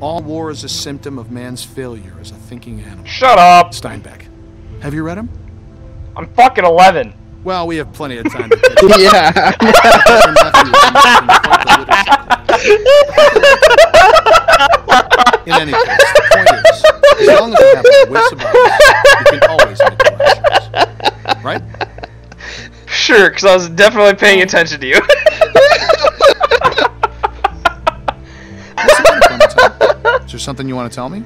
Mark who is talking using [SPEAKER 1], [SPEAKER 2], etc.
[SPEAKER 1] All war is a symptom of man's failure as a thinking animal.
[SPEAKER 2] Shut up!
[SPEAKER 1] Steinbeck. Have you read him?
[SPEAKER 2] I'm fucking 11.
[SPEAKER 1] Well, we have plenty of time to catch up.
[SPEAKER 3] yeah.
[SPEAKER 1] Professor Matthews mentioned quite the literature. In any case, the point is, as long as we have our wits about us, we can always make corrections. Right?
[SPEAKER 2] Sure, because I was definitely paying attention to you.
[SPEAKER 1] Is there something you want to tell me?